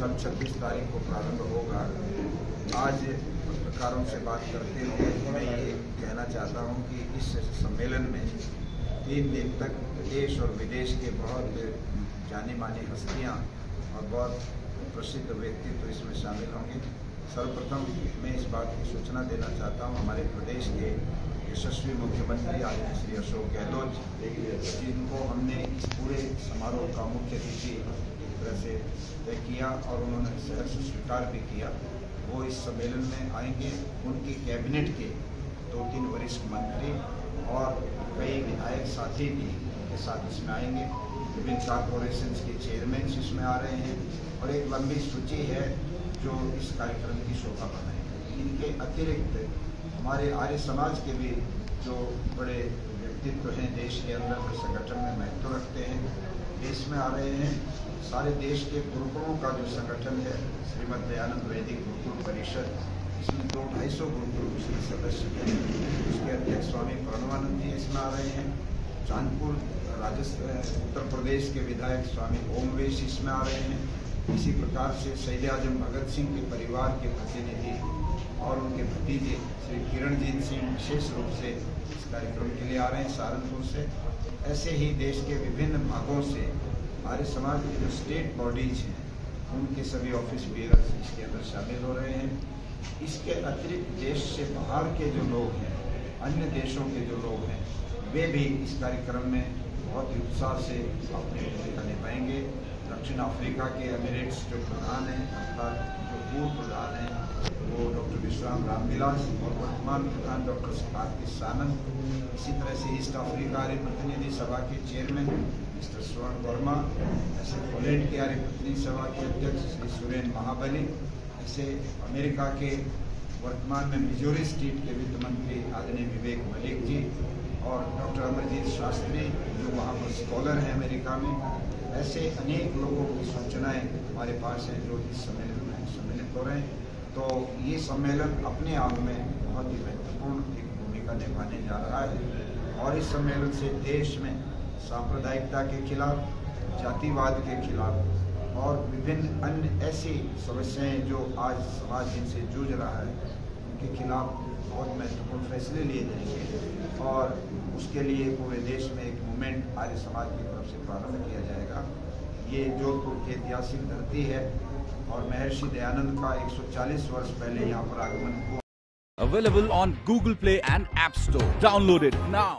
प्रारंभ होगा। आज पत्रकारों से बात करते हुए मैं ये कहना चाहता हूँ कि इस सम्मेलन में तीन दिन तक देश और विदेश के बहुत जानी मानी हस्तियाँ और बहुत प्रसिद्ध व्यक्तित्व तो इसमें शामिल होंगे। सर्वप्रथम मैं इस बात की सूचना देना चाहता हूँ, हमारे प्रदेश के यशस्वी मुख्यमंत्री आदरणीय श्री अशोक गहलोत, जिनको हमने इस पूरे समारोह का मुख्य अतिथि तरह से तय किया और उन्होंने सहर्ष स्वीकार भी किया। वो इस सम्मेलन में आएँगे, उनकी कैबिनेट के दो तीन वरिष्ठ मंत्री और कई विधायक साथी भी उनके साथ इसमें आएँगे। विभिन्न कॉरपोरेशन के चेयरमैन इसमें आ रहे हैं और एक लंबी सूची है जो इस कार्यक्रम की शोभा बनाएँगे इनके अतिरिक्त हमारे आर्य समाज के भी जो बड़े व्यक्तित्व हैं, देश के अंदर संगठन में महत्व रखते हैं। देश में आ रहे हैं, सारे देश के गुरुकुलों का जो संगठन है, श्रीमद दयानंद वैदिक गुरुकुल परिषद, इसमें दो ढाई सौ गुरुकुल उसके सदस्य हैं। उसके अध्यक्ष स्वामी प्रणवानंद जी इसमें आ रहे हैं, चांदपुर राजस्थान उत्तर प्रदेश के विधायक स्वामी ओमवेश इसमें आ रहे हैं। इसी प्रकार से शहीद आज़म भगत सिंह के परिवार के प्रतिनिधि और उनके भतीजे श्री किरणजीत सिंह विशेष रूप से इस कार्यक्रम के लिए आ रहे हैं सहारनपुर से। ऐसे ही देश के विभिन्न भागों से हमारे समाज के जो स्टेट बॉडीज हैं, उनके सभी ऑफ़िस बेयर्स इसके अंदर शामिल हो रहे हैं। इसके अतिरिक्त देश से बाहर के जो लोग हैं, अन्य देशों के जो लोग हैं, वे भी इस कार्यक्रम में बहुत ही उत्साह से अपनी भूमिका निभाएँगे। दक्षिण अफ्रीका के एमिरेट्स जो प्रधान हैं, अर्थात जो पूर्व प्रधान हैं वो डॉक्टर विश्राम रामविलास और वर्तमान प्रधान डॉक्टर कार्तिक सानंद इसी तरह से ईस्ट अफ्रीका आर्य प्रतिनिधि सभा के चेयरमैन मिस्टर स्वर्ण वर्मा ऐसे पोलैंड के आर्य पत्नी सभा के अध्यक्ष श्री सुरेन महाबली ऐसे अमेरिका के वर्तमान में मिजोरी स्टेट के वित्त मंत्री आदरणीय विवेक मलिक जी और डॉक्टर अमरजीत शास्त्री जो वहाँ पर स्कॉलर हैं अमेरिका में, ऐसे अनेक लोगों की सूचनाएँ हमारे पास हैं, जो इस सम्मेलन में सम्मिलित हो रहे हैं। तो ये सम्मेलन अपने आप में बहुत ही महत्वपूर्ण एक भूमिका निभाने जा रहा है। और इस सम्मेलन से देश में सांप्रदायिकता के खिलाफ, जातिवाद के खिलाफ और विभिन्न अन्य ऐसी समस्याएँ जो आज समाज जिनसे जूझ रहा है, उनके खिलाफ बहुत महत्वपूर्ण फैसले लिए जाएँगे और उसके लिए पूरे देश में एक मूवमेंट आर्य समाज की तरफ़ से प्रारंभ किया जाएगा। ये जोधपुर की ऐतिहासिक धरती है। और महर्षि दयानंद का 140 वर्ष पहले यहाँ पर आगमन हुआ। Available on Google Play and app store downloaded now